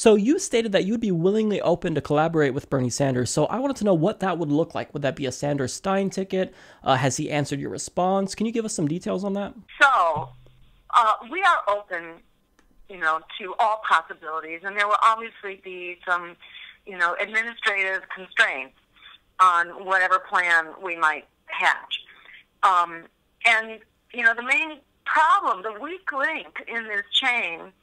So you stated that you'd be willingly open to collaborate with Bernie Sanders. So I wanted to know what that would look like. Would that be a Sanders Stein ticket? Uh, has he answered your response? Can you give us some details on that? So uh, we are open, you know, to all possibilities, and there will obviously be some, you know, administrative constraints on whatever plan we might hatch. Um, and you know, the main problem, the weak link in this chain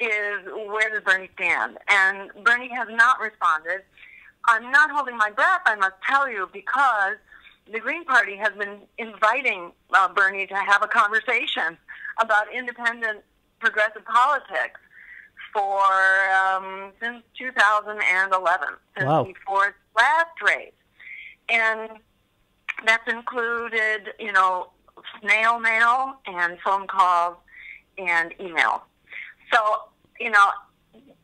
is where does Bernie stand? And Bernie has not responded. I'm not holding my breath, I must tell you, because the Green Party has been inviting uh, Bernie to have a conversation about independent progressive politics for um, since 2011, since wow. before its last race, and that's included, you know, snail mail and phone calls and email. So, you know,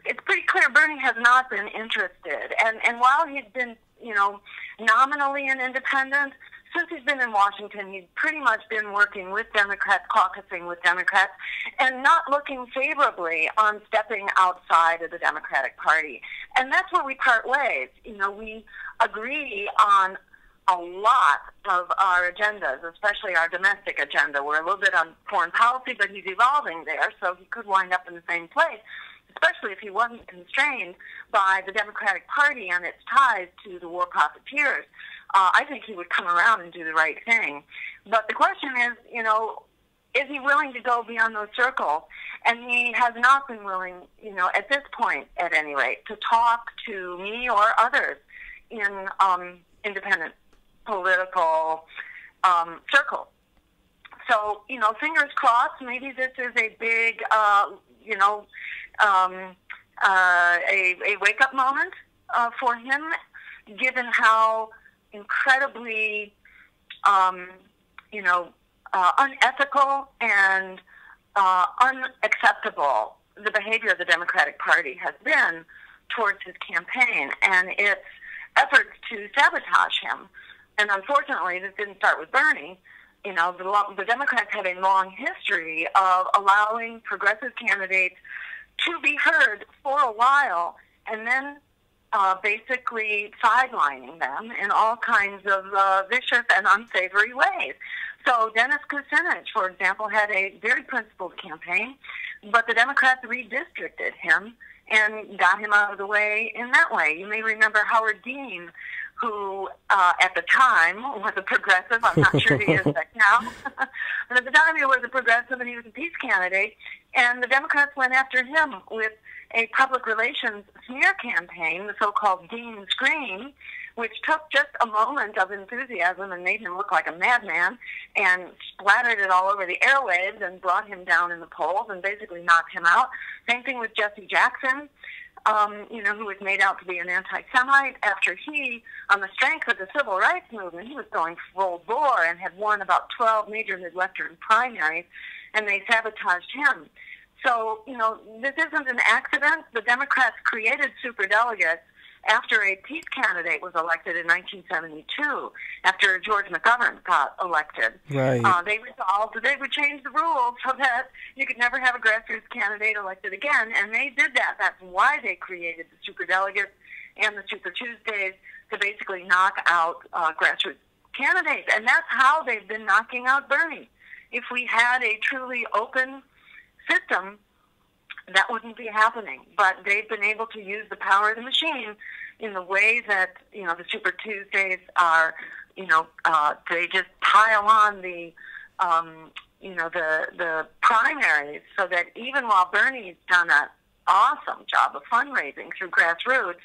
it's pretty clear Bernie has not been interested. And, and while he's been, you know, nominally an independent, since he's been in Washington, he's pretty much been working with Democrats, caucusing with Democrats, and not looking favorably on stepping outside of the Democratic Party. And that's where we part ways. You know, we agree on a lot of our agendas, especially our domestic agenda. We're a little bit on foreign policy, but he's evolving there, so he could wind up in the same place, especially if he wasn't constrained by the Democratic Party and its ties to the war profiteers. Uh, I think he would come around and do the right thing. But the question is, you know, is he willing to go beyond those circles? And he has not been willing, you know, at this point, at any rate, to talk to me or others in um, independent political um, circle. So, you know, fingers crossed, maybe this is a big, uh, you know, um, uh, a, a wake up moment uh, for him, given how incredibly, um, you know, uh, unethical and uh, unacceptable the behavior of the Democratic Party has been towards his campaign and its efforts to sabotage him and unfortunately, this didn't start with Bernie. You know, the, the Democrats have a long history of allowing progressive candidates to be heard for a while and then uh, basically sidelining them in all kinds of uh, vicious and unsavory ways. So Dennis Kucinich, for example, had a very principled campaign, but the Democrats redistricted him and got him out of the way in that way. You may remember Howard Dean who uh, at the time was a progressive. I'm not sure he is now. but at the time he was a progressive and he was a peace candidate. And the Democrats went after him with a public relations smear campaign, the so-called Dean Scream, which took just a moment of enthusiasm and made him look like a madman and splattered it all over the airwaves and brought him down in the polls and basically knocked him out. Same thing with Jesse Jackson um, you know, who was made out to be an anti-Semite after he, on the strength of the civil rights movement, he was going full bore and had won about 12 major Midwestern primaries, and they sabotaged him. So, you know, this isn't an accident. The Democrats created superdelegates after a peace candidate was elected in 1972, after George McGovern got elected. Right. Uh, they resolved that they would change the rules so that you could never have a grassroots candidate elected again, and they did that. That's why they created the superdelegates and the Super Tuesdays to basically knock out uh, grassroots candidates, and that's how they've been knocking out Bernie. If we had a truly open system, that wouldn't be happening. But they've been able to use the power of the machine in the way that you know the Super Tuesdays are. You know, uh, they just pile on the um, you know the the primaries, so that even while Bernie's done an awesome job of fundraising through grassroots,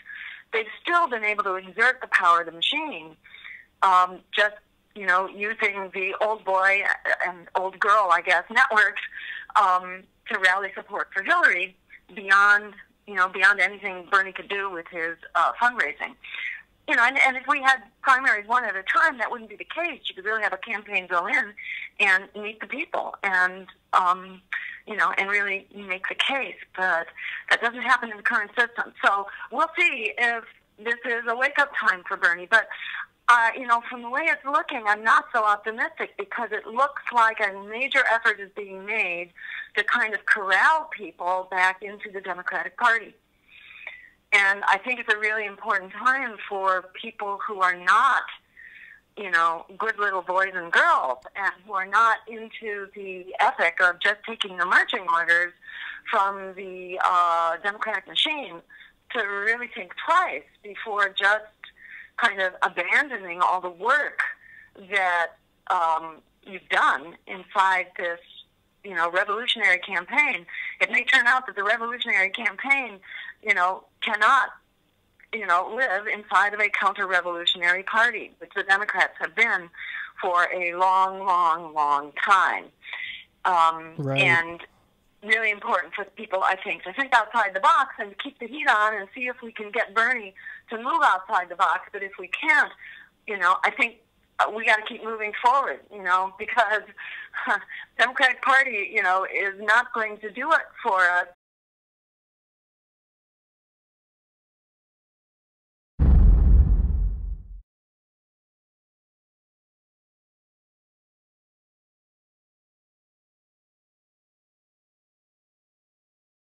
they've still been able to exert the power of the machine. Um, just you know, using the old boy and old girl, I guess, networks um, to rally support for Hillary beyond you know beyond anything Bernie could do with his uh, fundraising. You know, and, and if we had primaries one at a time, that wouldn't be the case. You could really have a campaign go in and meet the people and um, you know and really make the case. But that doesn't happen in the current system. So we'll see if this is a wake up time for Bernie. But uh, you know, from the way it's looking, I'm not so optimistic because it looks like a major effort is being made to kind of corral people back into the Democratic Party. And I think it's a really important time for people who are not, you know, good little boys and girls and who are not into the ethic of just taking the marching orders from the uh, Democratic machine to really think twice before just kind of abandoning all the work that um, you've done inside this, you know, revolutionary campaign. It may turn out that the revolutionary campaign, you know, cannot, you know, live inside of a counter-revolutionary party, which the Democrats have been for a long, long, long time. Um, Right. And really important for people, I think, to think outside the box and keep the heat on and see if we can get Bernie to move outside the box. But if we can't, you know, I think uh, we got to keep moving forward, you know, because Democratic Party, you know, is not going to do it for us